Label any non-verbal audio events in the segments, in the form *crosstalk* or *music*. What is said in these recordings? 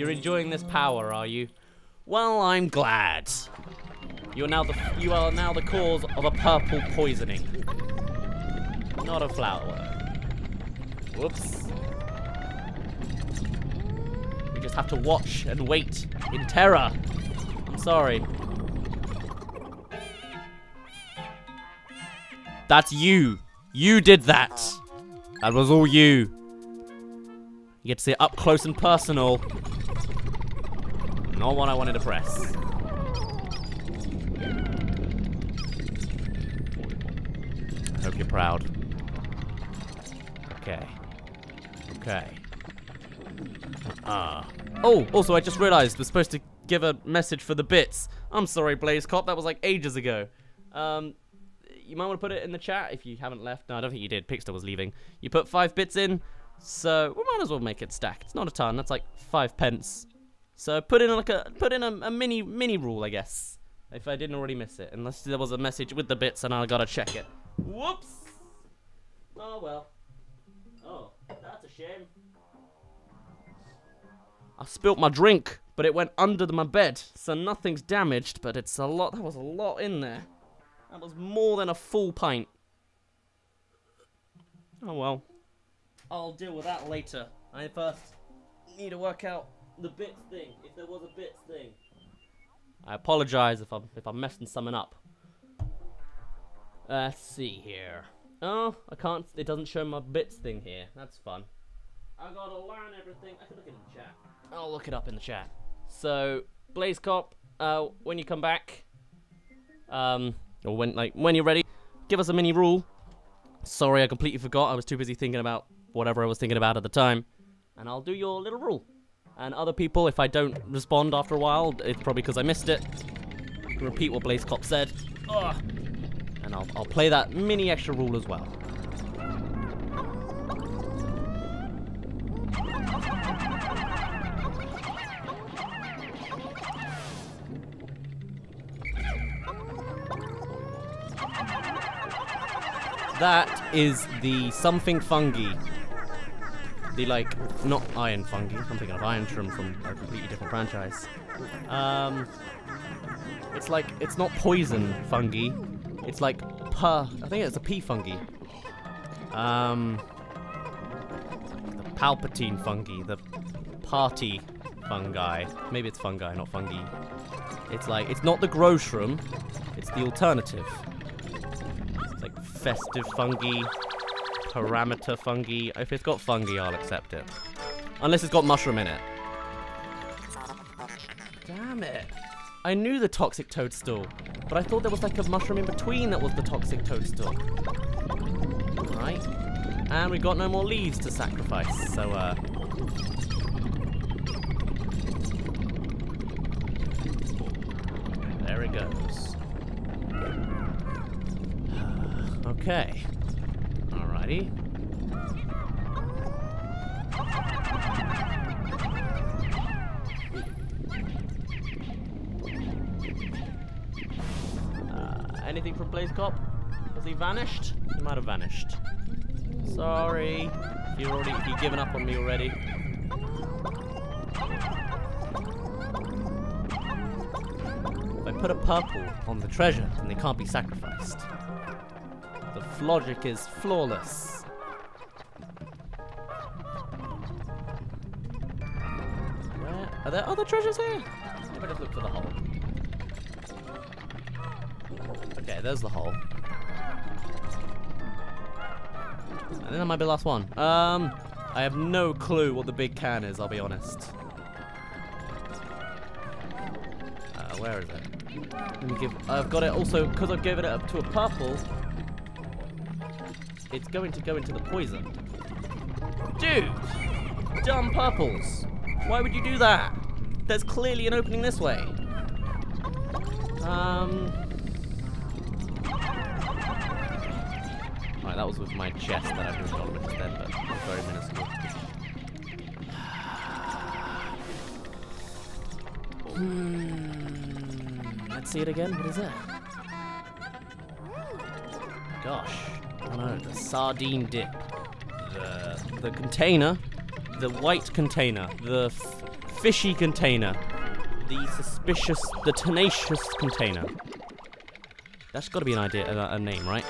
You're enjoying this power, are you? Well, I'm glad. You're now the you are now the cause of a purple poisoning. Not a flower. Whoops. We just have to watch and wait in terror. I'm sorry. That's you. You did that. That was all you. You get to see it up close and personal. Not one I wanted to press. I hope you're proud. Okay. Okay. Ah. Oh, also, I just realized we're supposed to give a message for the bits. I'm sorry, Blazekop. That was like ages ago. Um, you might want to put it in the chat if you haven't left. No, I don't think you did. Pixter was leaving. You put five bits in, so we might as well make it stack. It's not a ton. That's like five pence. So put in like a put in a, a mini mini rule, I guess. If I didn't already miss it, unless there was a message with the bits and I gotta check it. Whoops. Oh well. Oh, that's a shame. I spilt my drink, but it went under my bed, so nothing's damaged. But it's a lot. That was a lot in there. That was more than a full pint. Oh well. I'll deal with that later. I first need to work out the bits thing, if there was a bits thing. I apologize if I'm if I'm messing something up. Let's see here. Oh, I can't. It doesn't show my bits thing here. That's fun. I gotta learn everything. I can look it in the chat. I'll look it up in the chat. So, Blazekop, uh, when you come back, um, or when like when you're ready, give us a mini rule. Sorry, I completely forgot. I was too busy thinking about whatever I was thinking about at the time, and I'll do your little rule. And other people, if I don't respond after a while, it's probably because I missed it. Repeat what Blazekop said. Ugh. And I'll, I'll play that mini extra rule as well. That is the something fungi. The like, not iron fungi. I'm thinking of Iron Trim from a completely different franchise. Um, it's like it's not poison fungi. It's like per. I think it's a pea fungi. Um, the Palpatine fungi, the party fungi. Maybe it's fungi, not fungi. It's like it's not the Groshroom. It's the alternative. It's like festive fungi, parameter fungi. If it's got fungi, I'll accept it. Unless it's got mushroom in it. Damn it. I knew the toxic toadstool, but I thought there was like a mushroom in between that was the toxic toadstool. Right. And we got no more leaves to sacrifice, so uh There it goes. *sighs* okay. Uh, anything from Blazekop? Has he vanished? He might have vanished. Sorry. If you're already you've given up on me already. If I put a purple on the treasure, then they can't be sacrificed. Logic is flawless. Where are there other treasures here? Maybe just look for the hole. Okay, there's the hole. I think that might be the last one. Um, I have no clue what the big can is, I'll be honest. Uh, where is it? Let me give. I've got it also because I've given it up to a purple. It's going to go into the poison. Dude, dumb purples. Why would you do that? There's clearly an opening this way. Um. Right, that was with my chest that I moved on with then, but very minuscule. Hmm. Let's see it again. What is it? Gosh. Know. The sardine dip. The, the container. The white container. The fishy container. The suspicious, the tenacious container. That's got to be an idea, a, a name, right?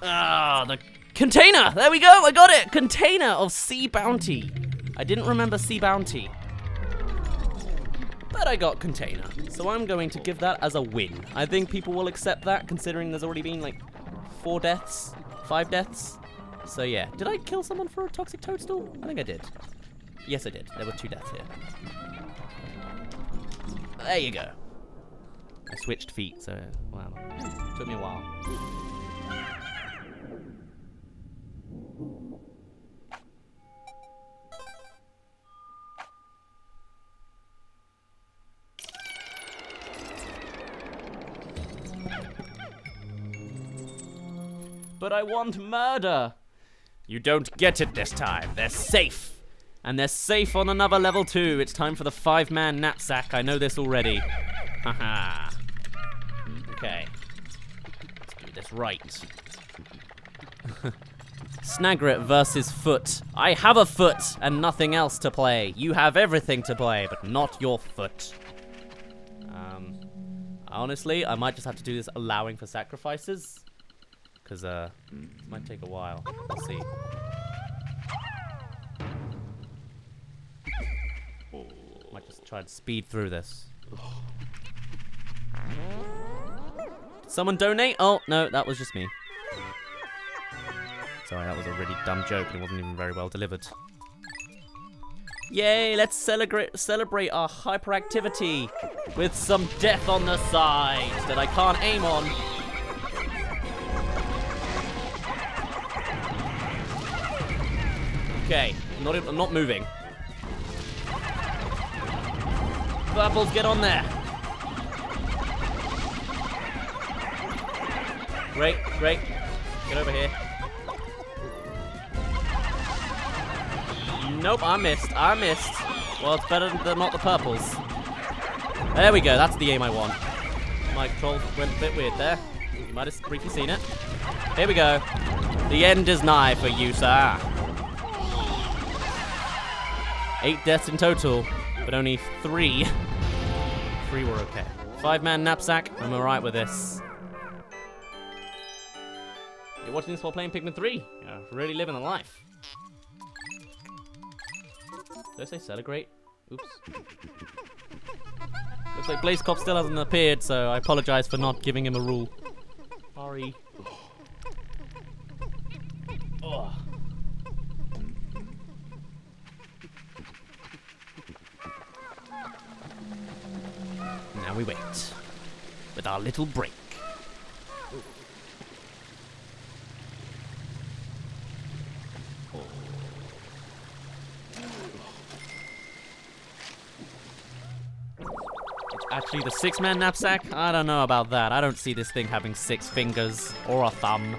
Ah, the container! There we go, I got it! Container of Sea Bounty. I didn't remember Sea Bounty. I got container. So I'm going to give that as a win. I think people will accept that, considering there's already been like four deaths, five deaths. So yeah, did I kill someone for a toxic toadstool? I think I did. Yes, I did. There were two deaths here. There you go. I switched feet, so wow, took me a while. But I want murder. You don't get it this time. They're safe. And they're safe on another level too. It's time for the five-man knapsack. I know this already. *laughs* Haha. okay. Let's do this right. *laughs* Snagret versus Foot. I have a foot and nothing else to play. You have everything to play, but not your foot. Um, honestly, I might just have to do this allowing for sacrifices because uh, it might take a while. We'll see. Might just try to speed through this. Did someone donate? Oh, no, that was just me. Sorry, that was a really dumb joke and it wasn't even very well delivered. Yay, let's celebrate celebrate our hyperactivity with some death on the side that I can't aim on. Okay, I'm not, not moving. Purples, get on there. Great, great. Get over here. Nope, I missed. I missed. Well, it's better than not the purples. There we go. That's the aim I want. My control went a bit weird there. You might have briefly seen it. Here we go. The end is nigh for you, sir. Eight deaths in total, but only three. Three were okay. Five-man knapsack, I'm alright with this. You're watching this while playing Pikmin 3? You're really living the life. Did I say celebrate? Oops. Looks like Blazekop still hasn't appeared, so I apologize for not giving him a rule. Sorry. Now we wait. With our little break. Actually, the six-man knapsack? I don't know about that. I don't see this thing having six fingers or a thumb.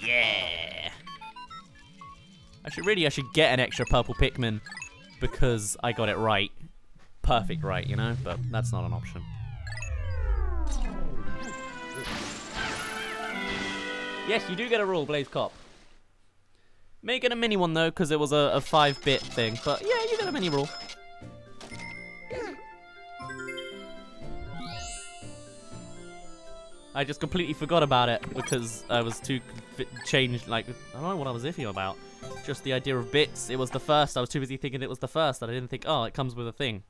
Yeah! I should really, I should get an extra purple Pikmin because I got it right. Perfect right, you know? But that's not an option. Yes, you do get a rule, Blazekop. Get a mini one though, because it was a 5-bit thing. But yeah, you get a mini rule. I just completely forgot about it because I was too changed. Like I don't know what I was iffy about. Just the idea of bits. It was the first. I was too busy thinking it was the first that I didn't think. Oh, it comes with a thing.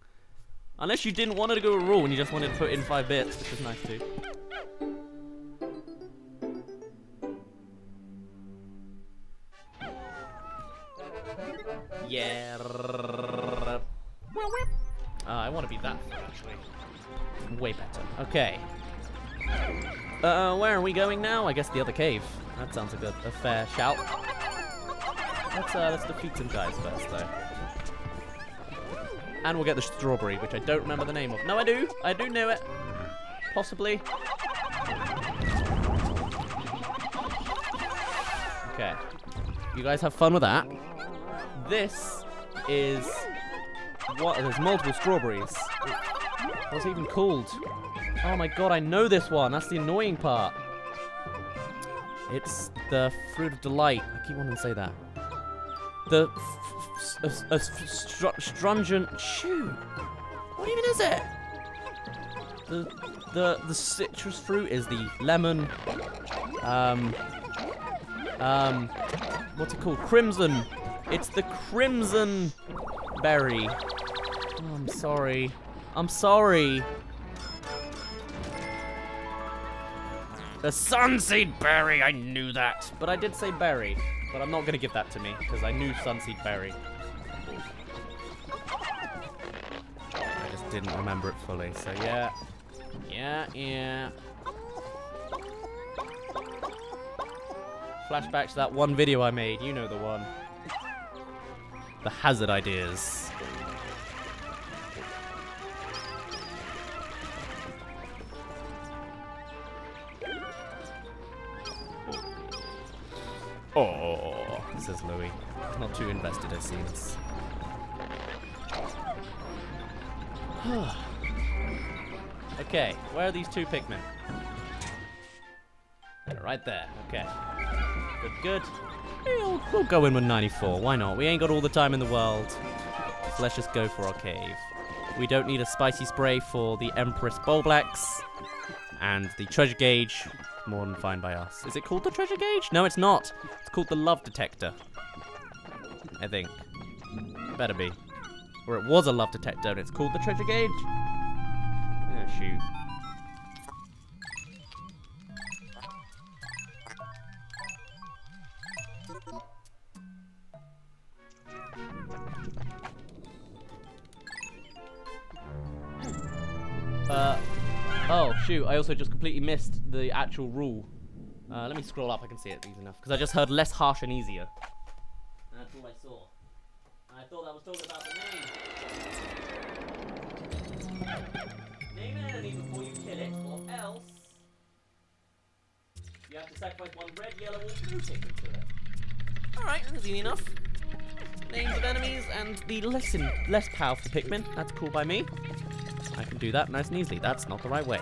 Unless you didn't want to go a rule and you just wanted to put in five bits, which is nice too. Yeah. Uh, I want to be that actually. Way better. Okay. Uh, where are we going now? I guess the other cave. That sounds like a, a fair shout. Let's, uh, let's defeat some guys first, though. And we'll get the strawberry, which I don't remember the name of. No, I do. I do know it. Possibly. Okay. You guys have fun with that. This is... What? There's multiple strawberries. What's it even called? Oh my god, I know this one. That's the annoying part. It's the Fruit of Delight. I keep wanting to say that. the a, a str- stringent chew. What even is it? The the the citrus fruit is the lemon. Um. Um. What's it called? Crimson. It's the crimson berry. Oh, I'm sorry. I'm sorry. The sunseed berry. I knew that, but I did say berry. But I'm not gonna give that to me because I knew sunseed berry. Didn't remember it fully. So yeah, yeah, yeah. Flashback to that one video I made. You know the one. The hazard ideas. Oh, says Louie. Not too invested, it seems. *sighs* okay, where are these two Pikmin? They're right there. Okay. Good, good. We'll, we'll go in with 94. Why not? We ain't got all the time in the world. So let's just go for our cave. We don't need a spicy spray for the Empress Bulblax. And the treasure gauge, more than fine by us. Is it called the treasure gauge? No, it's not. It's called the love detector. I think. Better be. Or it was a love detector and it's called the treasure gauge. Ah, shoot. Uh, oh, shoot. I also just completely missed the actual rule. Uh, let me scroll up. I can see it easy enough. Because I just heard less harsh and easier. And that's all I saw. I thought I was talking about the name. Name an enemy before you kill it, or else you have to sacrifice one red, yellow, or blue Pikmin to it. Alright, that's easy enough. Names of enemies and the less, less powerful Pikmin. That's cool by me. I can do that nice and easily. That's not the right way.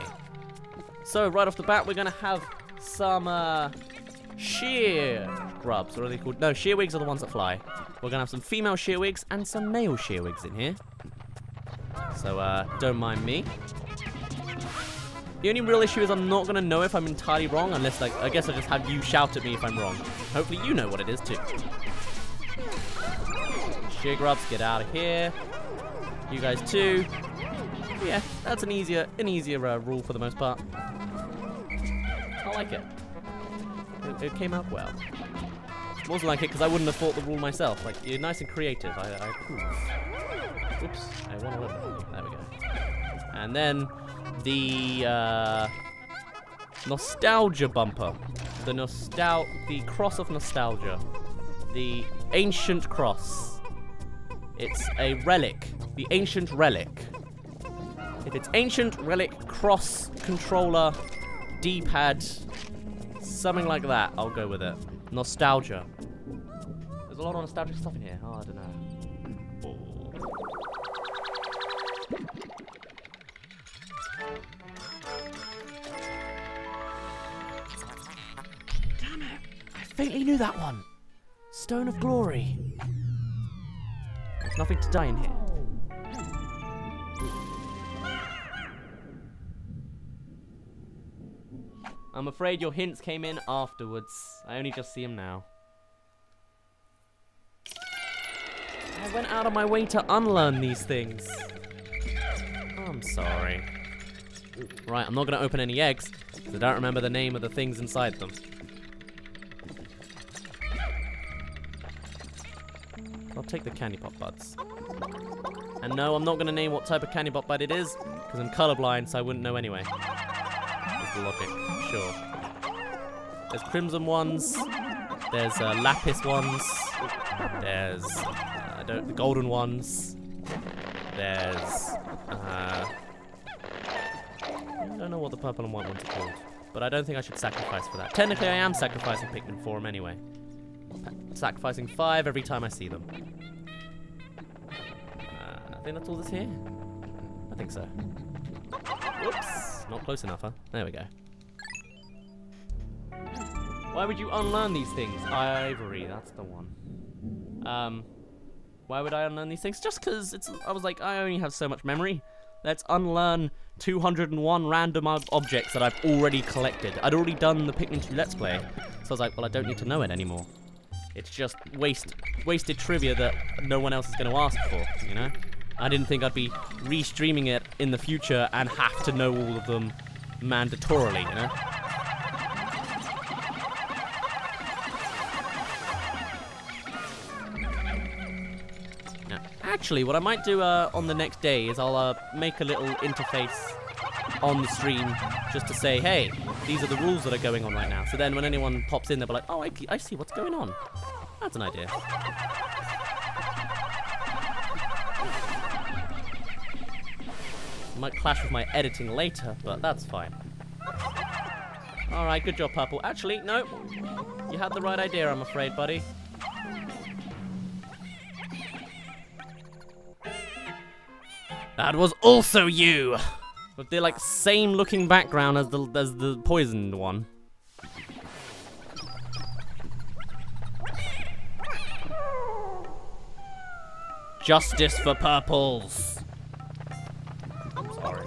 So, right off the bat, we're going to have some uh, sheer grubs. What are they called? No, shearwigs are the ones that fly. We're to have some female shearwigs and some male shearwigs in here. So, uh, don't mind me. The only real issue is I'm not to know if I'm entirely wrong unless, like, I guess I just have you shout at me if I'm wrong. Hopefully you know what it is, too. Sheargrubs, get out of here. You guys, too. Yeah, that's an easier, an easier uh, rule for the most part. I like it. It, it came out well. Wasn't like it because I wouldn't have thought the rule myself. Like, you're nice and creative. I, I. Oops, I want a little. There we go. And then the uh, nostalgia bumper. The nostal, the cross of nostalgia. The ancient cross. It's a relic. The ancient relic. If it's ancient relic cross controller D-pad, something like that, I'll go with it. Nostalgia. There's a lot of nostalgic stuff in here. Oh, I don't know. Damn it! I faintly knew that one. Stone of Glory. There's nothing to die in here. I'm afraid your hints came in afterwards. I only just see them now. I went out of my way to unlearn these things. I'm sorry. Right, I'm not going to open any eggs, because I don't remember the name of the things inside them. I'll take the candy pop buds. And no, I'm not going to name what type of candy pop bud it is, because I'm colorblind, so I wouldn't know anyway. Sure. There's crimson ones. There's uh, lapis ones. There's uh, I don't the golden ones. There's uh, I don't know what the purple and white ones are called, but I don't think I should sacrifice for that. Technically, I am sacrificing Pikmin for them anyway. Sacrificing five every time I see them. Uh, I think that's all that's here. I think so. Whoops, not close enough, huh? There we go. Why would you unlearn these things? Ivory, that's the one. Um, why would I unlearn these things? Just because it's. I was like, I only have so much memory. Let's unlearn 201 random ob objects that I've already collected. I'd already done the Pikmin 2 Let's Play, so I was like, well, I don't need to know it anymore. It's just waste, wasted trivia that no one else is going to ask for, you know? I didn't think I'd be restreaming it in the future and have to know all of them mandatorily, you know? Actually, what I might do uh, on the next day is I'll uh, make a little interface on the stream just to say, hey, these are the rules that are going on right now. So then when anyone pops in, they'll be like, oh, I, I see what's going on. That's an idea. Might clash with my editing later, but that's fine. Alright, good job, Purple. Actually, no. You had the right idea, I'm afraid, buddy. That was also you! With the, like, same looking background as the, as the poisoned one. Justice for purples! Sorry.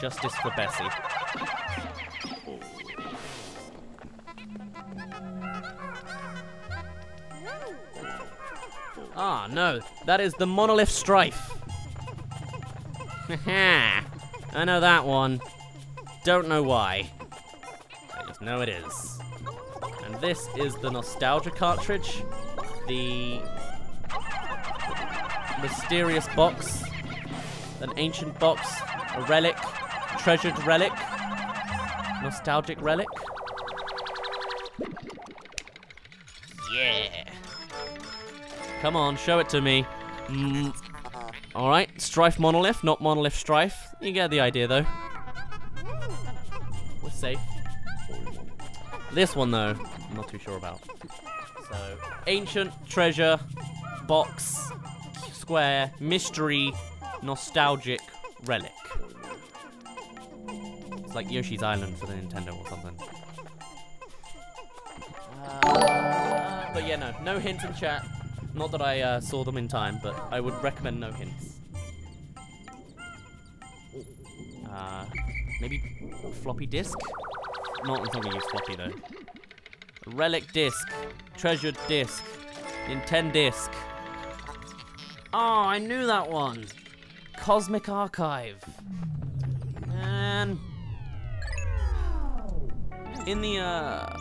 Justice for Bessie. Ah, no. That is the Monolith Strife. *laughs* I know that one. Don't know why. I just know it is. And this is the Nostalgia cartridge. The mysterious box. An ancient box. A relic. Treasured relic. Nostalgic relic. Yeah. Come on, show it to me. Mm. Alright, Strife Monolith, not Monolith Strife. You get the idea, though. We're safe. This one, though, I'm not too sure about. So, Ancient Treasure Box Square Mystery Nostalgic Relic. It's like Yoshi's Island for the Nintendo or something. Uh, but yeah, no. No hints in chat. Not that I uh, saw them in time, but I would recommend no hints. Uh, maybe floppy disk? Not, I'm floppy though. Relic disc. Treasured disc. Nintendo disc. Oh, I knew that one. Cosmic Archive. Man. In the, uh,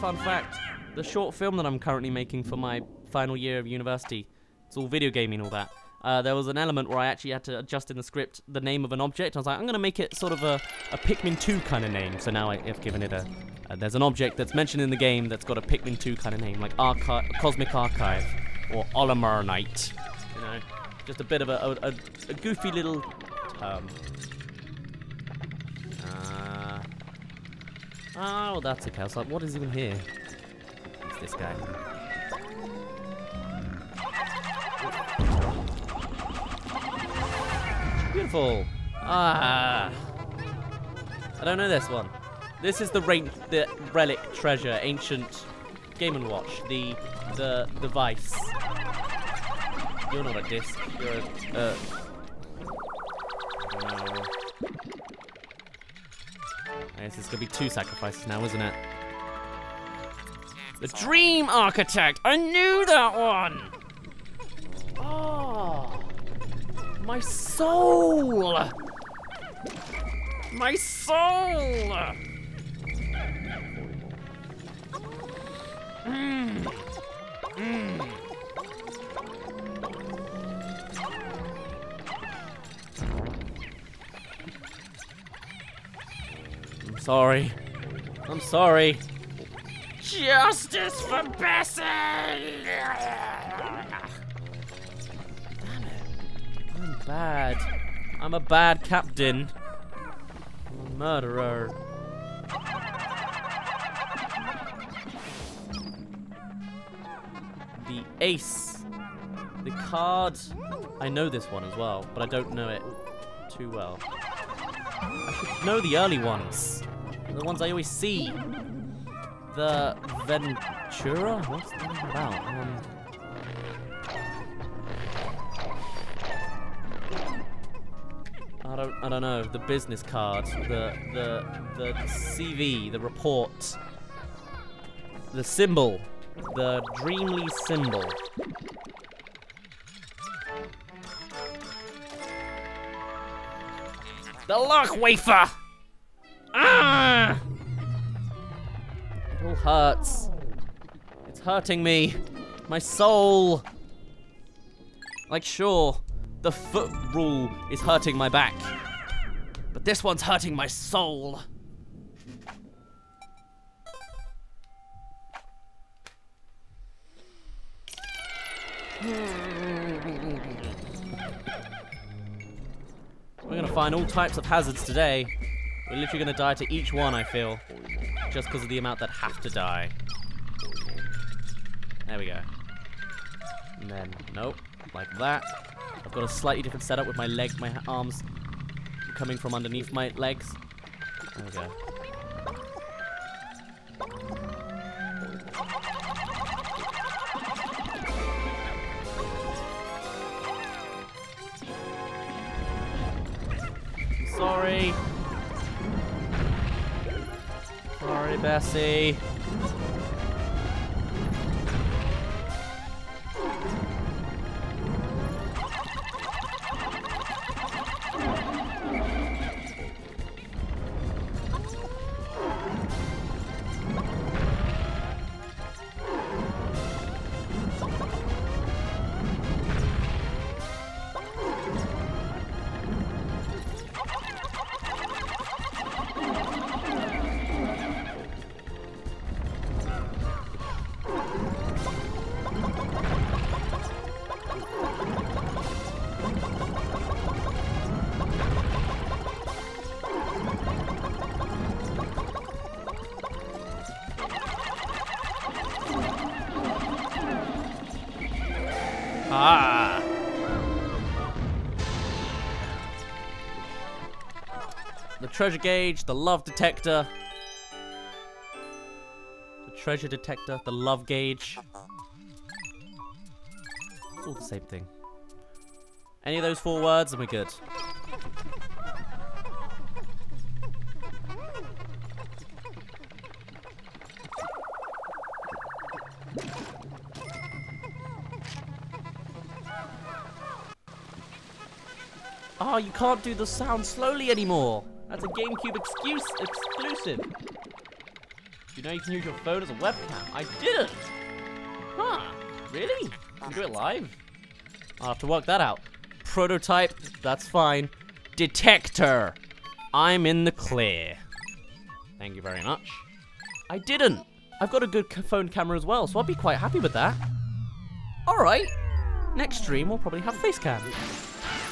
fun fact, the short film that I'm currently making for my final year of university, it's all video gaming all that, uh, there was an element where I actually had to adjust in the script the name of an object. I was like, I'm going to make it sort of a, a Pikmin 2 kind of name. So now I have given it a... Uh, there's an object that's mentioned in the game that's got a Pikmin 2 kind of name, like Archi Cosmic Archive or Olimar Knight. You know, just a bit of a, a, a goofy little term. Uh, oh, that's okay. I was like, what is even here? It's this guy. Beautiful. Ah. I don't know this one. This is the the relic treasure, ancient Game and Watch, the the device. You're not a disc. You're a. Uh. I guess it's gonna be two sacrifices now, isn't it? The Dream Architect. I knew that one. My soul! My soul! Mm. Mm. I'm sorry. I'm sorry. Justice for Bessie! Bad. I'm a bad captain. Murderer. The ace. The card. I know this one as well, but I don't know it too well. I should know the early ones. The ones I always see. The Ventura? What's that about? Um, don't I don't know the business card, the the the CV, the report, the symbol, the Dreamly symbol. The luck wafer. Ah! It all hurts. It's hurting me. My soul. Like sure, the foot rule is hurting my back. But this one's hurting my soul. We're gonna find all types of hazards today. We're literally gonna die to each one, I feel. Just because of the amount that have to die. There we go. And then, nope, like that. I've got a slightly different setup with my leg, my arms coming from underneath my legs. Sorry. Sorry, Bessie. Treasure gauge, the love detector. The treasure detector, the love gauge. It's all the same thing. Any of those four words and we're good. Oh, you can't do the sound slowly anymore. That's a GameCube excuse exclusive. You know you can use your phone as a webcam. I didn't. Huh? Really? You do it live? I'll have to work that out. Prototype, that's fine. Detector. I'm in the clear. Thank you very much. I didn't. I've got a good phone camera as well, so I'll be quite happy with that. Alright. Next stream, we'll probably have face cam.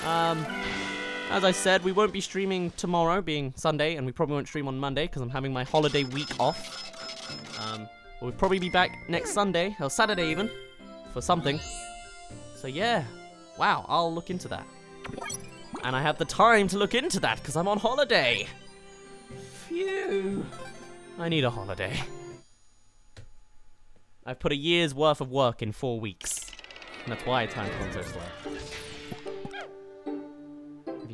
Um, as I said, we won't be streaming tomorrow, being Sunday, and we probably won't stream on Monday because I'm having my holiday week off. Um, we'll probably be back next Sunday, or Saturday even, for something. So yeah, wow, I'll look into that. And I have the time to look into that because I'm on holiday. Phew. I need a holiday. I've put a year's worth of work in four weeks. And that's why time's gone so slow.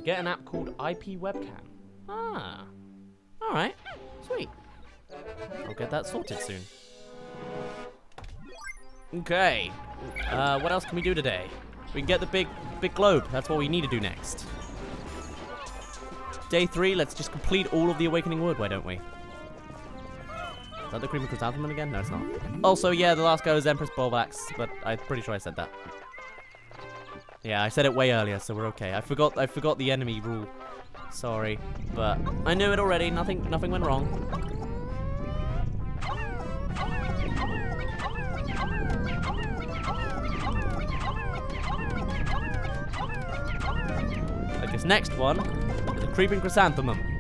You get an app called IP Webcam. Ah. Alright. Sweet. I'll get that sorted soon. Okay. Uh, what else can we do today? We can get the big, big globe. That's what we need to do next. Day three, let's just complete all of the Awakening Wood, why don't we? Is that the Creeping Chrysanthemum again? No, it's not. Also, yeah, the last guy was Empress Bulblax, but I'm pretty sure I said that. Yeah, I said it way earlier, so we're okay. I forgot I forgot the enemy rule. Sorry. But I knew it already, nothing nothing went wrong. Like this next one a creeping chrysanthemum.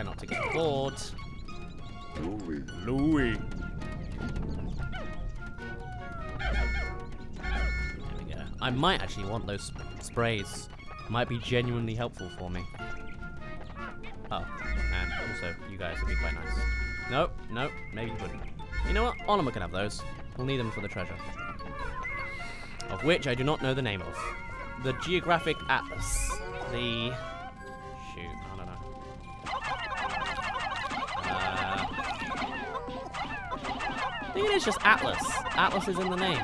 Try not to get bored. Louie. Louie. There we go. I might actually want those sp- sprays. Might be genuinely helpful for me. Oh, and also, you guys would be quite nice. Nope, nope, maybe you wouldn't. You know what? Onima can have those. We'll need them for the treasure. Of which I do not know the name of. The Geographic Atlas. The... Think it is just Atlas. Atlas is in the name.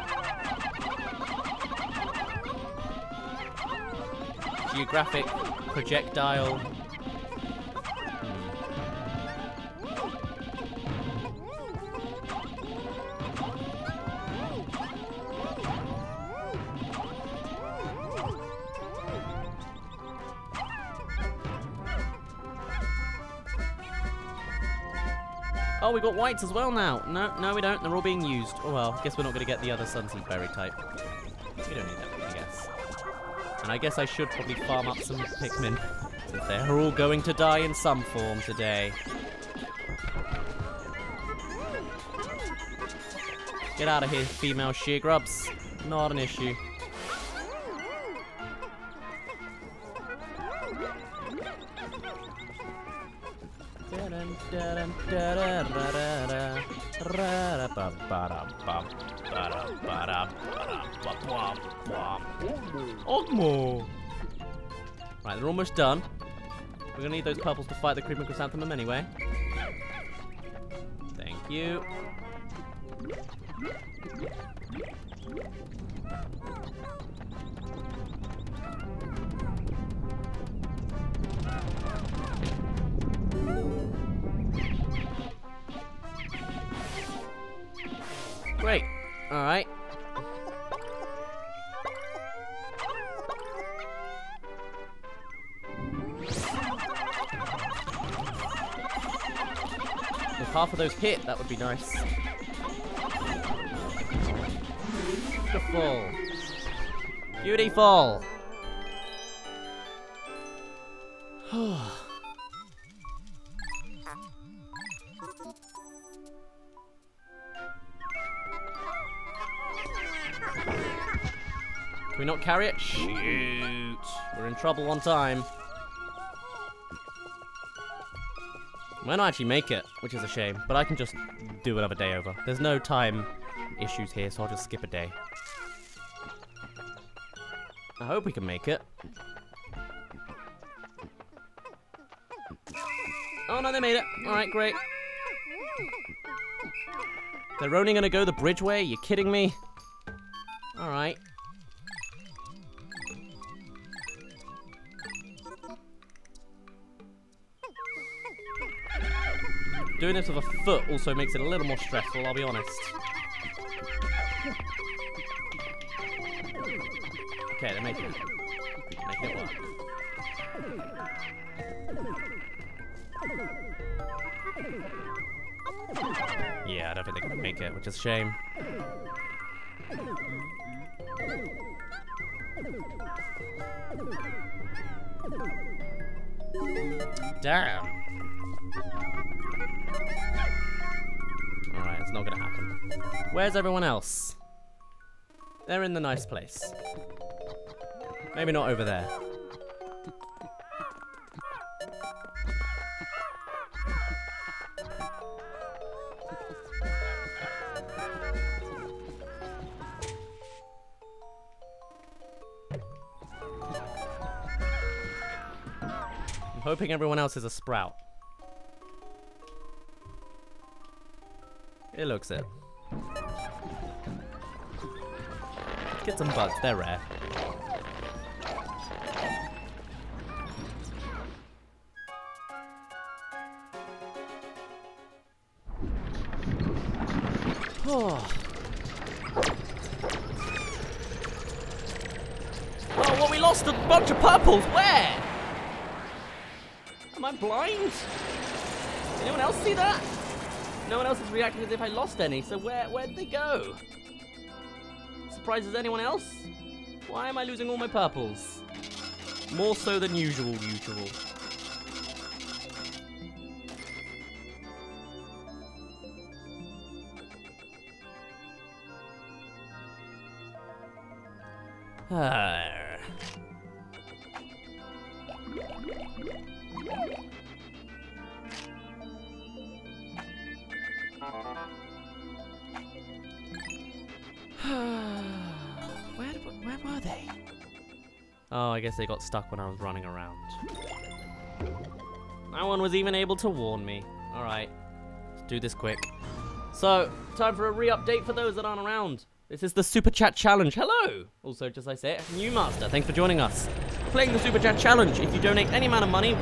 Geographic projectile. We got whites as well now. No, no, we don't. They're all being used. Oh well, I guess we're not going to get the other sunseed berry type. We don't need that, I guess. And I guess I should probably farm up some Pikmin. They're all going to die in some form today. Get out of here, female sheargrubs. Not an issue. Ogmo! Right, they're almost done. We're gonna need those purples to fight the creeping chrysanthemum anyway. Thank you. Of those hit, that would be nice. Beautiful. Beautiful. *sighs* Can we not carry it? Shoot. We're in trouble one time. Might not actually make it, which is a shame, but I can just do another day over. There's no time issues here, so I'll just skip a day. I hope we can make it. Oh no, they made it. Alright, great. They're only gonna go the bridge way? You kidding me? Alright. Doing this with a foot also makes it a little more stressful, I'll be honest. Okay, they're making it. It work. Yeah, I don't think they're gonna make it, which is a shame. Damn. It's not gonna happen. Where's everyone else? They're in the nice place. Maybe not over there. I'm hoping everyone else is a sprout. It looks it. Get some bugs, they're rare. Oh. Oh, well, we lost a bunch of purples. Where? Am I blind? Anyone else see that? No one else is reacting as if I lost any, so where where'd they go? Surprises anyone else? Why am I losing all my purples? More so than usual, usual. *sighs* Ah. Guess they got stuck when I was running around. No one was even able to warn me. Alright, let's do this quick. So, time for a re-update for those that aren't around. This is the Super Chat Challenge. Hello! Also, just I say, new master. Thanks for joining us. Playing the Super Chat Challenge. If you donate any amount of money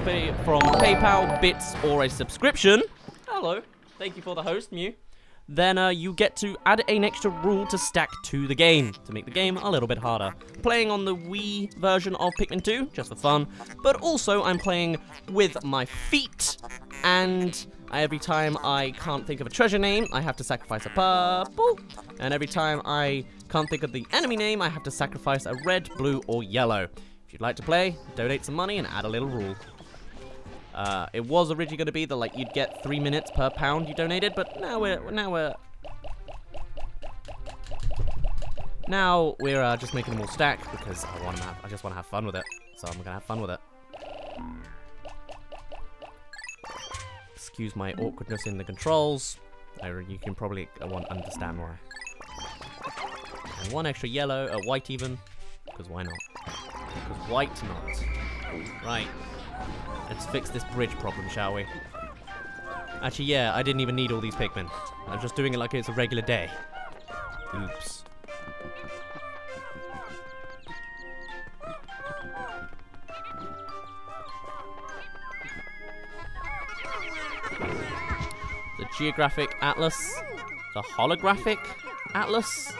from PayPal, Bits, or a subscription, hello. Thank you for the host, Mew. Then uh, you get to add an extra rule to stack to the game to make the game a little bit harder. Playing on the Wii version of Pikmin 2, just for fun, but also I'm playing with my feet, and every time I can't think of a treasure name, I have to sacrifice a purple, and every time I can't think of the enemy name, I have to sacrifice a red, blue, or yellow. If you'd like to play, donate some money and add a little rule. Uh, it was originally going to be that like you'd get three minutes per pound you donated, but now we're now we're now we're uh, just making them all stack because I want to have I just want to have fun with it, so I'm gonna have fun with it. Excuse my awkwardness in the controls. I, you can probably uh, want understand why. And one extra yellow, uh, white even, because why not? Because white not. Right. Let's fix this bridge problem, shall we? Actually, yeah, I didn't even need all these Pikmin. I'm just doing it like it's a regular day. Oops. The Geographic Atlas. The Holographic Atlas.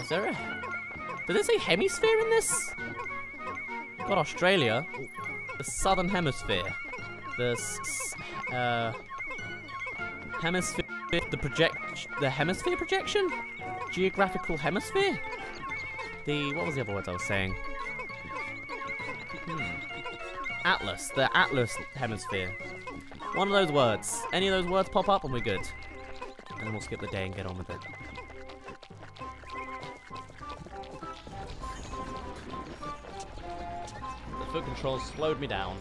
Is there a... Did it say hemisphere in this? Got Australia, the Southern Hemisphere, the uh, hemisphere, the project, the hemisphere projection, geographical hemisphere. The what was the other words I was saying? Hmm. Atlas, the Atlas hemisphere. One of those words. Any of those words pop up and we're good. And we'll skip the day and get on with it. Foot controls slowed me down.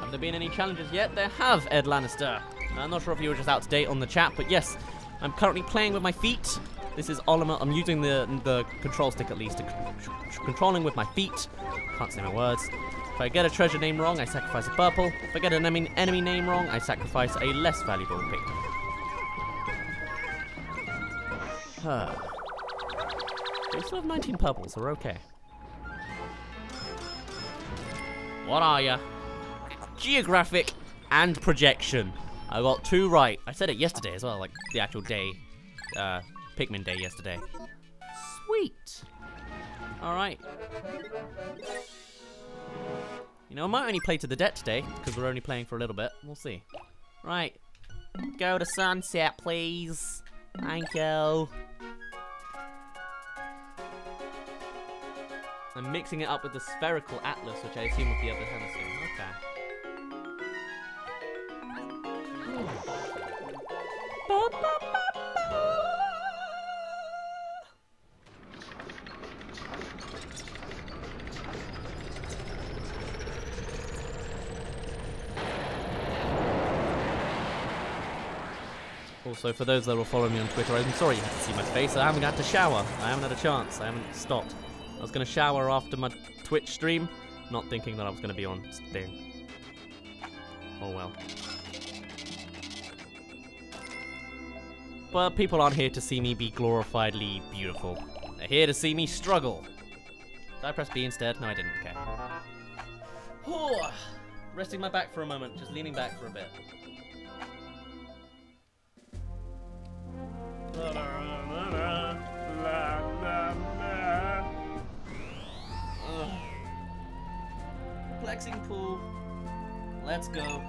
Have there been any challenges yet? There have, Ed Lannister. I'm not sure if you were just out to date on the chat, but yes, I'm currently playing with my feet. This is Oliver. I'm using the the control stick at least, to controlling with my feet. Can't say my words. If I get a treasure name wrong, I sacrifice a purple. If I get an enemy name wrong, I sacrifice a less valuable pick. Huh. We still have 19 purples, we're okay. What are ya? Geographic and projection. I got two right. I said it yesterday as well, like the actual day, uh, Pikmin day yesterday. Sweet. Alright. You know, I might only play to the debt today, because we're only playing for a little bit. We'll see. Right. Go to sunset, please. Thank you. I'm mixing it up with the spherical atlas, which I assume was the other hemisphere. Okay. Also, for those that will follow me on Twitter, I'm sorry you had to see my face. I haven't had to shower. I haven't had a chance. I haven't stopped. I was going to shower after my Twitch stream, not thinking that I was going to be on thing. Oh well. But people aren't here to see me be glorifiedly beautiful. They're here to see me struggle. Did I press B instead? No, I didn't. Okay. Oh, resting my back for a moment, just leaning back for a bit. Flexing pool. Let's go. Am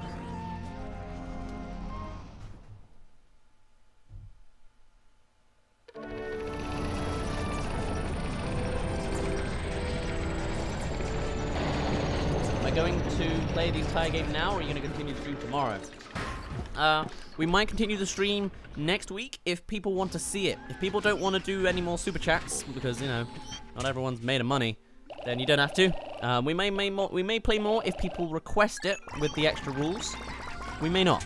I going to play the entire game now, or are you going to continue to stream tomorrow? Uh, we might continue the stream next week if people want to see it. If people don't want to do any more super chats, because, you know, not everyone's made of money, then you don't have to. Um, we may, may more, we may play more if people request it with the extra rules. We may not.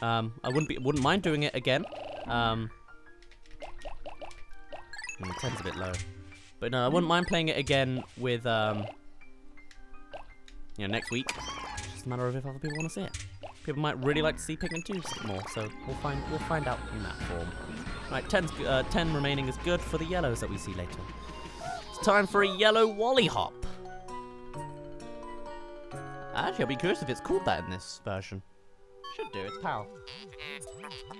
Um, I wouldn't be wouldn't mind doing it again. Um, hmm, 10's a bit low, but no, I wouldn't mind playing it again with um, you know, next week. It's just a matter of if other people want to see it. People might really like to see Pikmin 2 more, so we'll find we'll find out in that form. Right, 10's, uh, 10 remaining is good for the yellows that we see later. Time for a yellow Wollyhop. Actually, I'll be curious if it's called that in this version. Should do, it's PAL.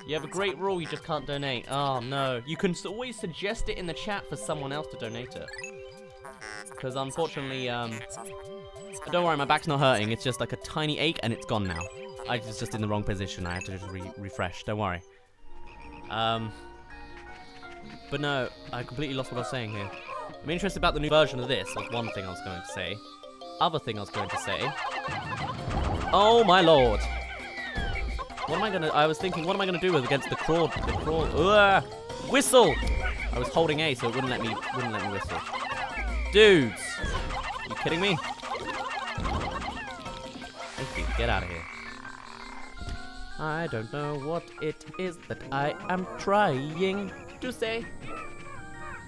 You have a great rule, you just can't donate. Oh no, you can always suggest it in the chat for someone else to donate it. Because unfortunately, um, don't worry, my back's not hurting. It's just like a tiny ache and it's gone now. I was just in the wrong position. I had to just re refresh. Don't worry. Um, but no, I completely lost what I was saying here. I'm interested about the new version of this. Was one thing I was going to say. Other thing I was going to say. Oh my lord! What am I gonna? I was thinking, what am I gonna do with against the crawl? The crawl. Ugh! Whistle! I was holding A, so it wouldn't let me. Wouldn't let me whistle. Dudes, you kidding me? Thank you. Get out of here. I don't know what it is that I am trying to say.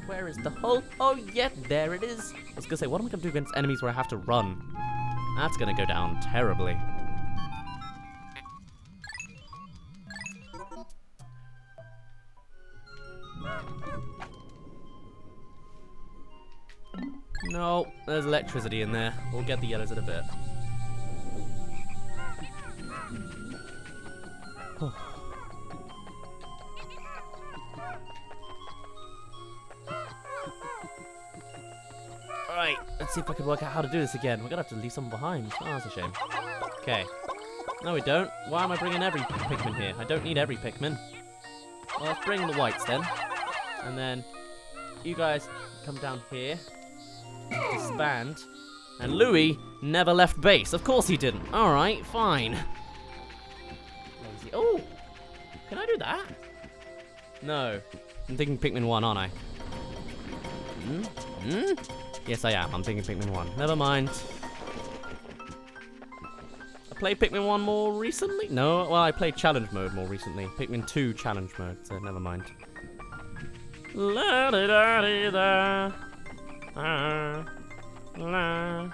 Where is the hole? Oh, yeah, there it is. I was gonna say, what am I gonna do against enemies where I have to run? That's gonna go down terribly. No, there's electricity in there. We'll get the yellows in a bit. Let's see if I can work out how to do this again. We're gonna have to leave someone behind. Oh, that's a shame. Okay. No, we don't. Why am I bringing every Pikmin here? I don't need every Pikmin. Well, let's bring the whites then. And then you guys come down here. Disband. And Louie never left base. Of course he didn't. Alright, fine. Lazy. Oh! Can I do that? No. I'm thinking Pikmin 1, aren't I? Hmm? Hmm? Yes, I am. I'm thinking Pikmin 1. Never mind. I played Pikmin 1 more recently? No, well, I played challenge mode more recently. Pikmin 2 challenge mode, so never mind. La da da da da. Ah. La.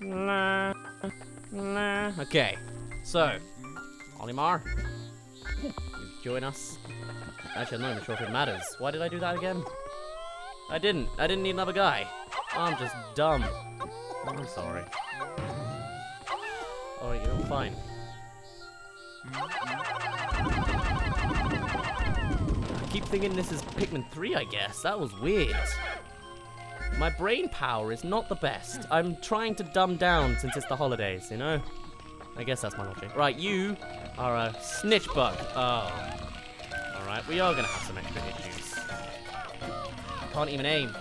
La. La. Okay, so, Olimar, you join us. Actually, I'm not even sure if it matters. Why did I do that again? I didn't. I didn't need another guy. I'm just dumb. I'm sorry. Oh, Alright, you know, fine. I keep thinking this is Pikmin 3, I guess. That was weird. My brain power is not the best. I'm trying to dumb down since it's the holidays, you know? I guess that's my logic. Right, you are a snitchbug. Oh. Alright, we are gonna have some extra issues. I Can't even aim.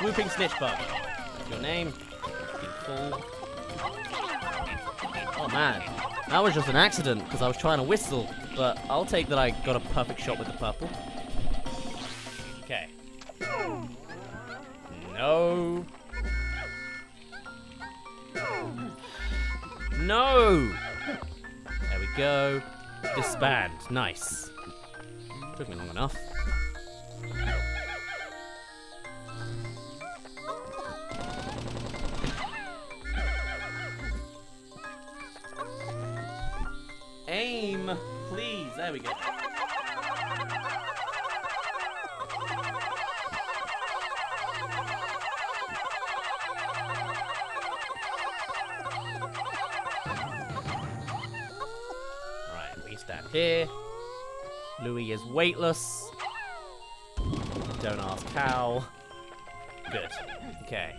Swooping snitchbug. Your name. Oh man, that was just an accident because I was trying to whistle, but I'll take that I got a perfect shot with the purple. Okay. No. No! There we go. Disband. Nice. Took me long enough. There we go. We stand here. Louie is weightless. Don't ask how. Good. Okay.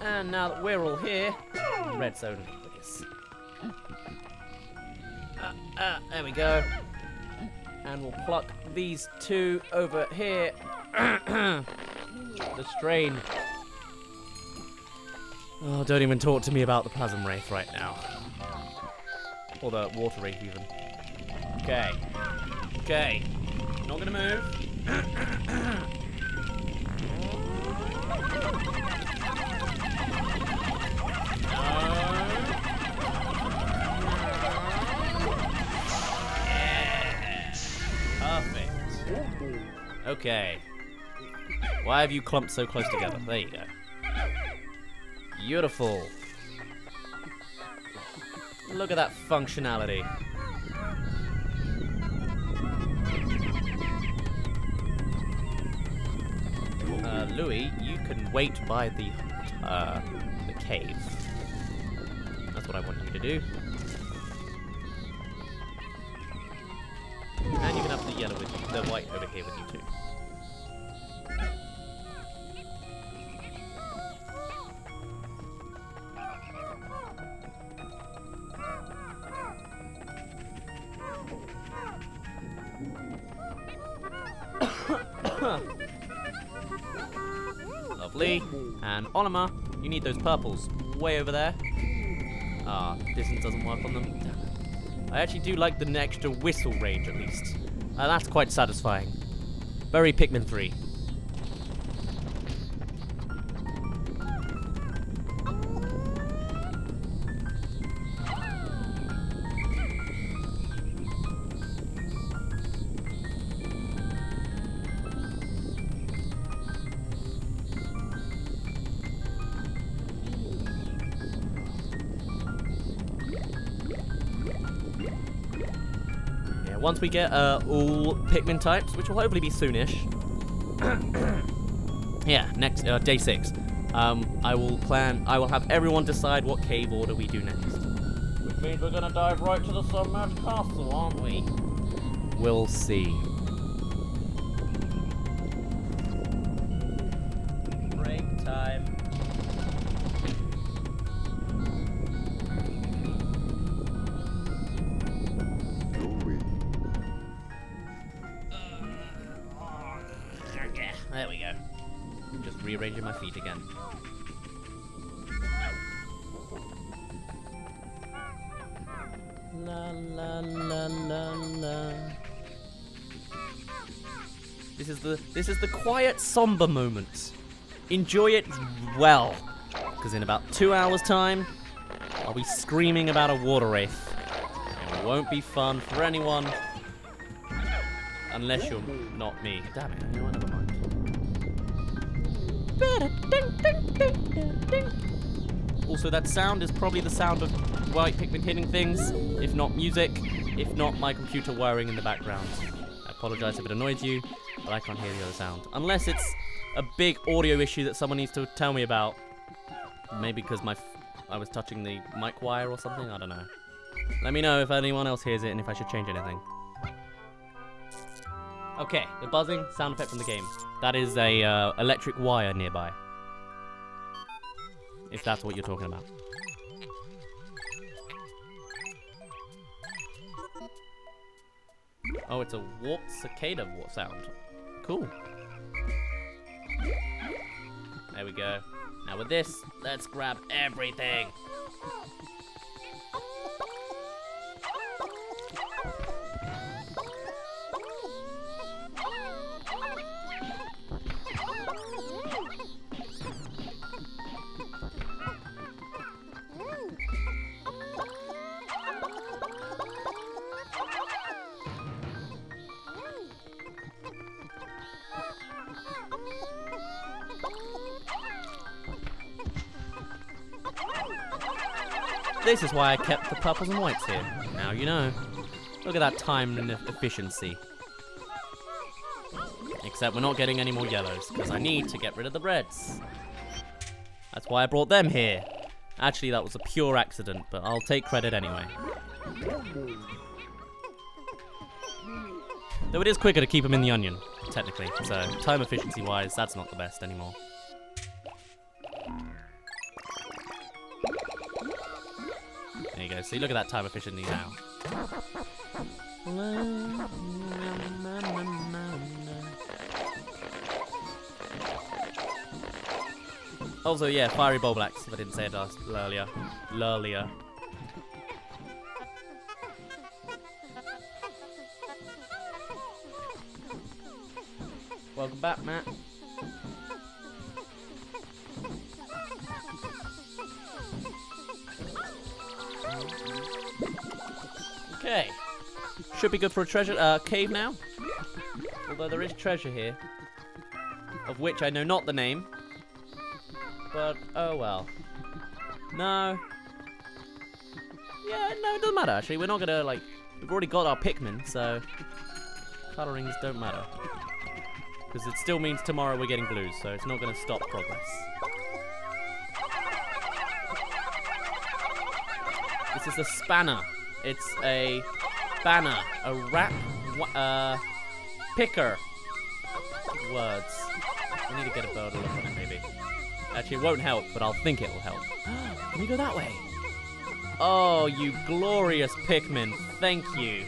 And now that we're all here, red zone Uh, there we go. And we'll pluck these two over here. *clears throat* the strain. Oh, don't even talk to me about the Plasm Wraith right now. Or the Water Wraith, even. Okay. Okay. Not gonna move. *clears throat* Okay. Why have you clumped so close together? There you go. Beautiful. Look at that functionality. Uh, Louie, you can wait by the uh, the cave. That's what I want you to do. And you can have the yellow with you, the white over here with you too. You need those purples way over there. Ah, distance doesn't work on them. I actually do like the extra whistle range at least. Uh, that's quite satisfying. Very Pikmin 3. Once we get uh, all Pikmin types, which will hopefully be soonish. *coughs* yeah, next uh, day six. Um, I will plan. I will have everyone decide what cave order we do next. Which means we're gonna dive right to the submerged castle, aren't we? We'll see. This is the quiet somber moment. Enjoy it well, because in about two hours' time, I'll be screaming about a water wraith. It won't be fun for anyone Unless you're not me. Damn it, never mind. Also, that sound is probably the sound of white Pikmin hitting things, if not music, if not my computer whirring in the background. Apologize if it annoys you, but I can't hear the other sound. Unless it's a big audio issue that someone needs to tell me about. Maybe because my I was touching the mic wire or something, I don't know. Let me know if anyone else hears it and if I should change anything. Okay, the buzzing sound effect from the game. That is a uh, electric wire nearby. If that's what you're talking about. Oh, it's a warp cicada warp sound. Cool. There we go. Now with this, let's grab everything. This is why I kept the purples and whites here. Now you know. Look at that time efficiency. Except we're not getting any more yellows, because I need to get rid of the reds. That's why I brought them here. Actually, that was a pure accident, but I'll take credit anyway. Though it is quicker to keep them in the onion, technically. So, time efficiency-wise, that's not the best anymore. Go. See, look at that time efficiency now. Also, yeah, fiery Bulblax, if I didn't say it last, earlier. Earlier. Welcome back, Matt. Should be good for a treasure uh, cave now. Although there is treasure here. of which I know not the name. But, oh well. No. Yeah, no, it doesn't matter actually. We're not gonna, like, we've already got our Pikmin, so colorings don't matter. Because it still means tomorrow we're getting blues, so it's not gonna stop progress. This is a spanner. It's a banner, a rap, uh, picker. Words. I need to get a better look on it, maybe. Actually, it won't help, but I'll think it will help. *gasps* Can we go that way? Oh, you glorious Pikmin. Thank you.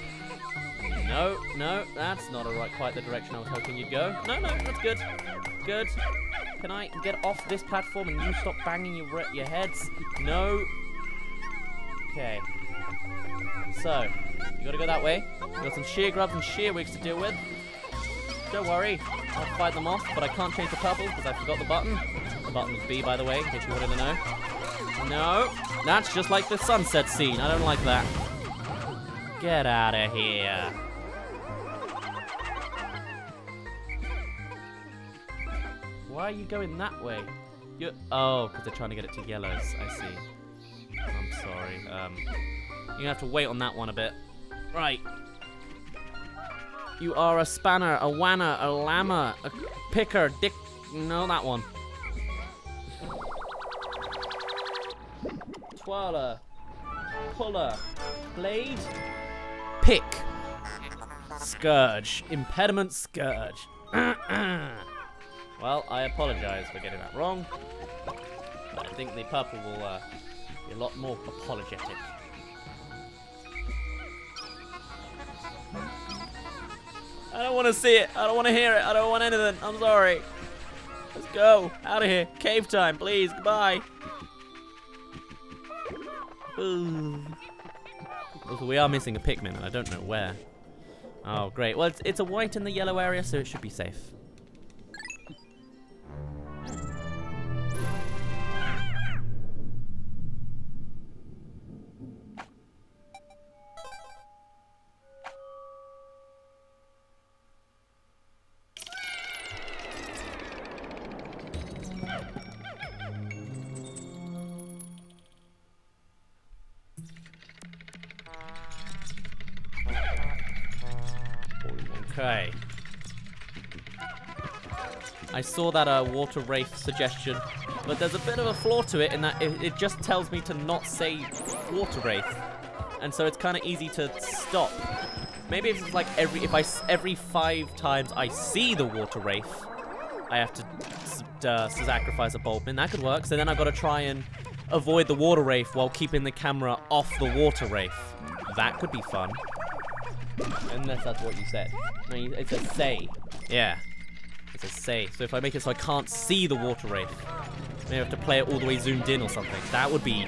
No, no, that's not right, quite the direction I was hoping you'd go. No, no, that's good. Good. Can I get off this platform and you stop banging your, your heads? No. Okay. So, you gotta go that way. You got some sheargrubs and shearwigs to deal with. Don't worry, I'll fight them off, but I can't change the purple because I forgot the button. The button was B, by the way, in case you wanted to know. No, that's just like the sunset scene. I don't like that. Get out of here. Why are you going that way? You oh, because they're trying to get it to yellows. I see. I'm sorry. Um, you're gonna have to wait on that one a bit. Right. You are a spanner, a wanner, a llama, a picker, dick. No, that one. Twirler, puller, blade, pick, scourge, impediment, scourge. *clears throat* well, I apologize for getting that wrong. But I think the purple will uh, be a lot more apologetic. I don't want to see it. I don't want to hear it. I don't want anything. I'm sorry. Let's go. Out of here. Cave time, please. Goodbye. Ooh. *sighs* Also, we are missing a Pikmin, and I don't know where. Oh, great. Well, it's, it's a white in the yellow area, so it should be safe. Saw that uh, water wraith suggestion, but there's a bit of a flaw to it in that it, it just tells me to not say water wraith, and so it's kind of easy to stop. Maybe if it's like every if I every five times I see the water wraith, I have to uh, sacrifice a bulbmin. That could work. So then I've got to try and avoid the water wraith while keeping the camera off the water wraith. That could be fun. Unless that's what you said. No, you- it says say. Yeah. It says say. So if I make it so I can't see the water wraith, maybe I have to play it all the way zoomed in or something. That would be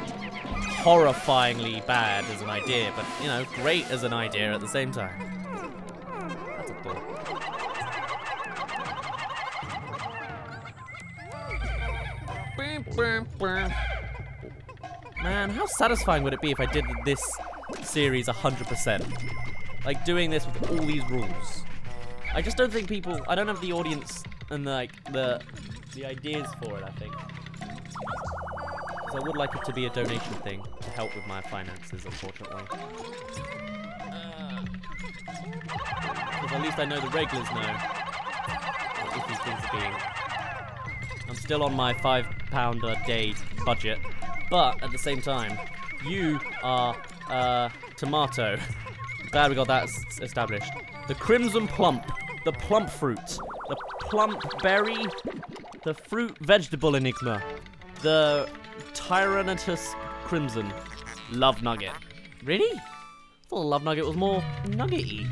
horrifyingly bad as an idea, but you know, great as an idea at the same time. That's a. Man, how satisfying would it be if I did this series 100%? Like doing this with all these rules. I just don't think people. I don't have the audience and the, like the the ideas for it. I think. 'Cause I would like it to be a donation thing to help with my finances, unfortunately. Because at least I know the regulars know if these things are being. I'm still on my five pound a day budget, but at the same time, you are uh, tomato. *laughs* Glad we got that established. The crimson plump, the plump fruit, the plump berry, the fruit vegetable enigma, the tyrannotus crimson, love nugget. Really? I thought the love nugget was more nuggety.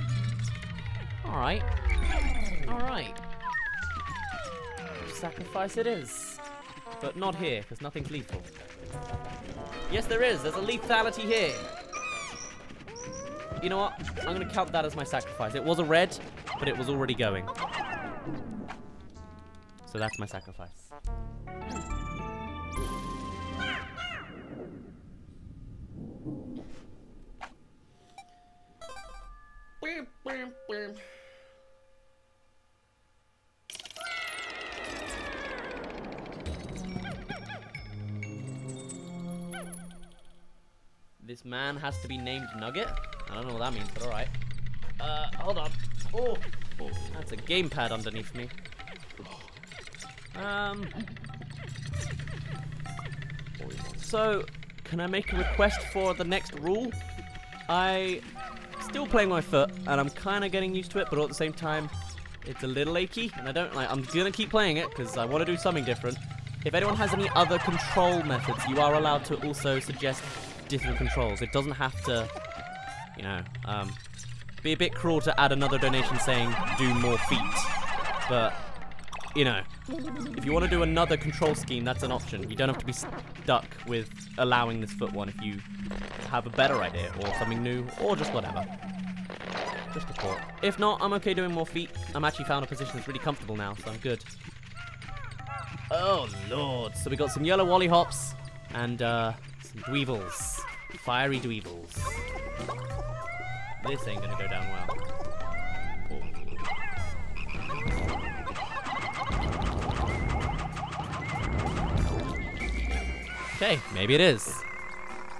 All right, all right. Sacrifice it is, but not here because nothing's lethal. Yes, there is. There's a lethality here. You know what? I'm gonna count that as my sacrifice. It was a red, but it was already going. So that's my sacrifice. This man has to be named Nugget? I don't know what that means, but alright. Uh, hold on. Oh, that's a gamepad underneath me. Um. So, can I make a request for the next rule? I still playing my foot, and I'm kind of getting used to it, but at the same time, it's a little achy, and I don't like. I'm gonna keep playing it because I want to do something different. If anyone has any other control methods, you are allowed to also suggest different controls. It doesn't have to, you know, um, be a bit cruel to add another donation saying do more feet. But, you know, if you want to do another control scheme, that's an option. You don't have to be stuck with allowing this foot one if you have a better idea or something new or just whatever. Just a thought. If not, I'm okay doing more feet. I'm actually found a position that's really comfortable now, so I'm good. Oh lord. So we got some yellow wollyhops and uh, some dweevils. Fiery dweevils. This ain't gonna go down well. Okay, maybe it is.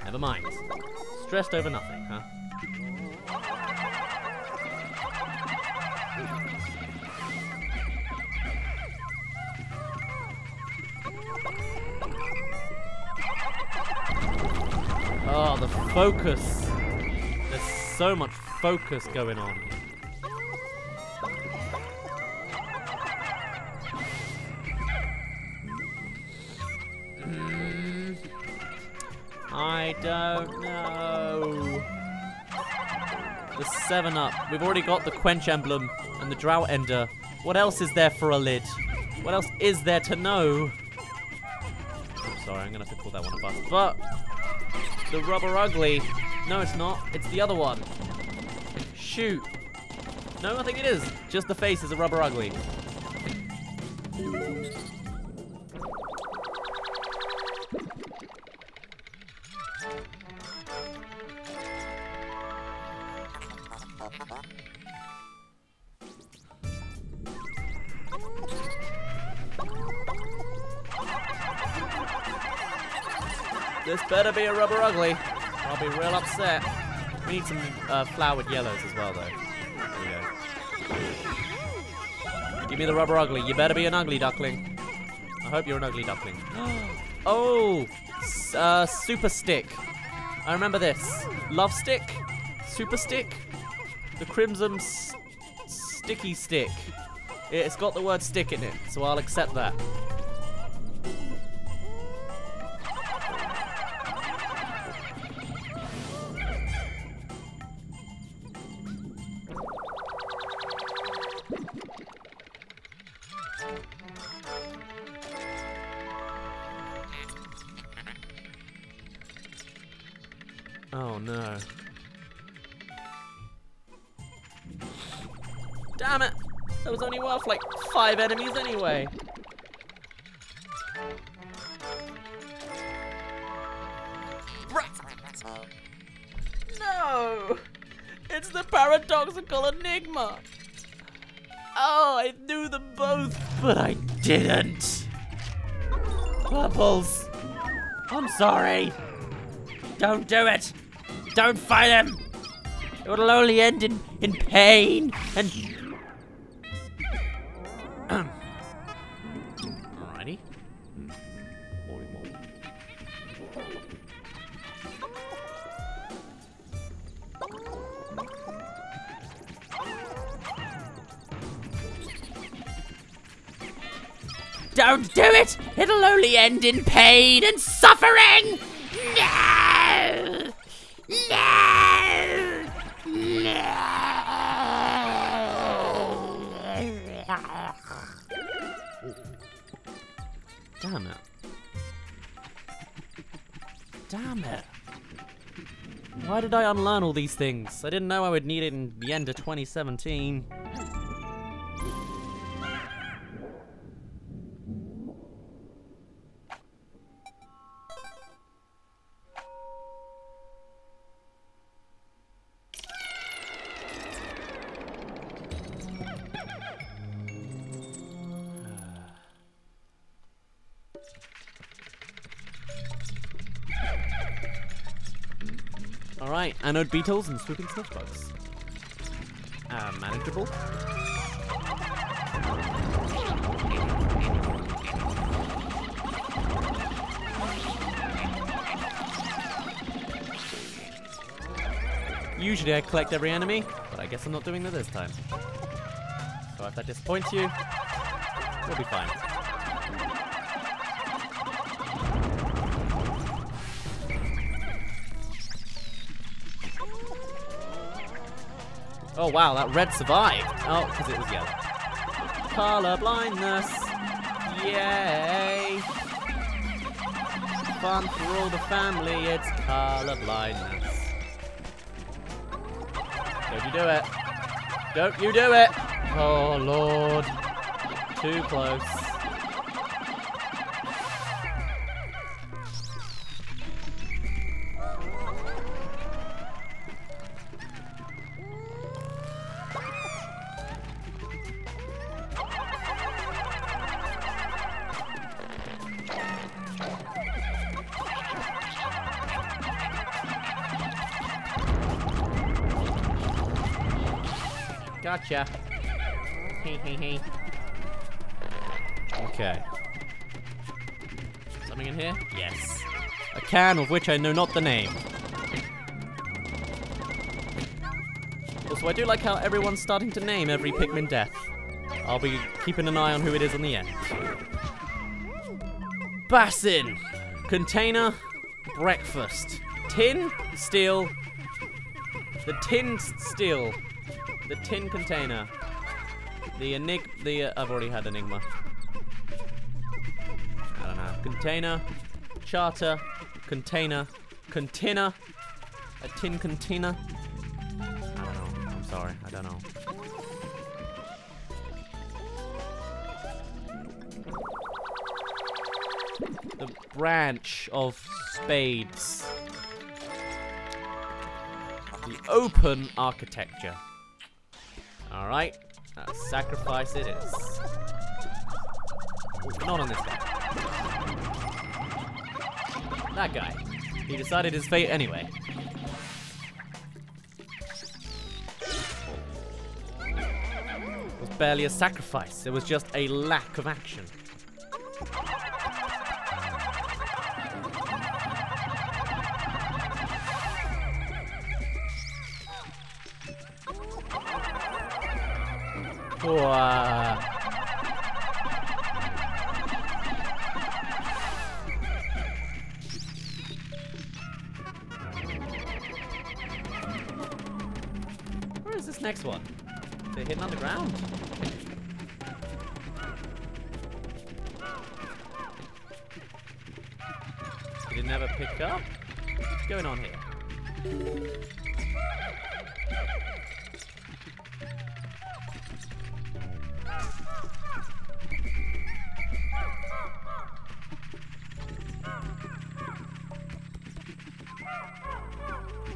Never mind. Stressed over nothing, huh? Oh, the focus. So much focus going on. I don't know. The 7 Up. We've already got the Quench Emblem and the Drought Ender. What else is there for a lid? What else is there to know? I'm sorry, I'm gonna have to call that one a bust. But the rubber ugly. No, it's not. It's the other one. Shoot. No, I think it is. Just the face is a rubber ugly. This better be a rubber ugly. I'll be real upset. We need some uh, flowered yellows as well, though. There we go. Give me the rubber ugly. You better be an ugly duckling. I hope you're an ugly duckling. *gasps* oh, uh, super stick. I remember this. Love stick, super stick, the crimson sticky stick. It's got the word stick in it, so I'll accept that. Enemies anyway. No! It's the paradoxical enigma! Oh, I knew them both, but I didn't. Purples! I'm sorry! Don't do it! Don't fight him! It will only end in, in pain and. Only end in pain and suffering! No! No! No! Damn it. Damn it. Why did I unlearn all these things? I didn't know I would need it in the end of 2017. Anode beetles and swooping snitchbugs. Uh, manageable. Usually I collect every enemy, but I guess I'm not doing that this time. So if that disappoints you, we'll be fine. Oh wow, that red survived. Oh, because it was yellow. Color blindness. Yay. Fun for all the family, it's color blindness. Don't you do it. Don't you do it. Oh lord. Too close. Okay. Something in here? Yes. A can of which I know not the name. Also, I do like how everyone's starting to name every Pikmin death. I'll be keeping an eye on who it is on the end. Basin! Container, breakfast. Tin, steel. The tin steel. The tin container. The enig. The uh, I've already had enigma. Container, charter, container, container, a tin container. I don't know. I'm sorry. I don't know. The branch of spades. The open architecture. Alright. Sacrifice it is. Not on this guy. That guy. He decided his fate anyway. It was barely a sacrifice. It was just a lack of action. Wow. They're hidden underground. Did it never pick up? What's going on here?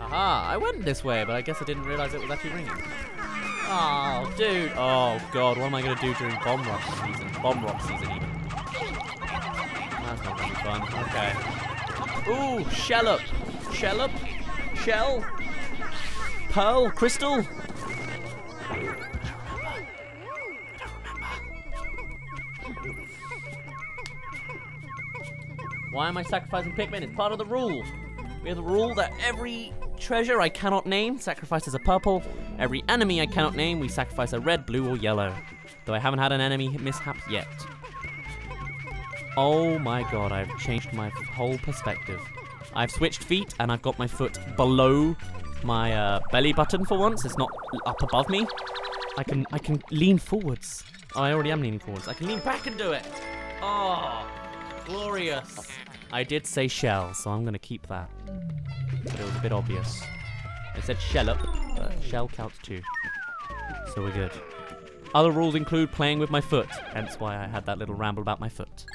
Aha, I went this way, but I guess I didn't realize it was actually ringing. Oh, dude. Oh, God. What am I going to do during bomb rock season? Bomb rock season, even. That's not going to be fun. Okay. Ooh. Shell. Up, shell, pearl. Crystal. Why am I sacrificing Pikmin? It's part of the rule. We have the rule that every treasure I cannot name sacrifices a purple. Every enemy I cannot name, we sacrifice a red, blue, or yellow. Though I haven't had an enemy mishap yet. Oh my god, I've changed my whole perspective. I've switched feet and I've got my foot below my uh, belly button for once. It's not up above me. I can I can lean forwards. Oh, I already am leaning forwards. I can lean back and do it. Oh, glorious. I did say shell, so I'm going to keep that. But it was a bit obvious. It said shell up, shell counts too. So we're good. Other rules include playing with my foot, hence why I had that little ramble about my foot.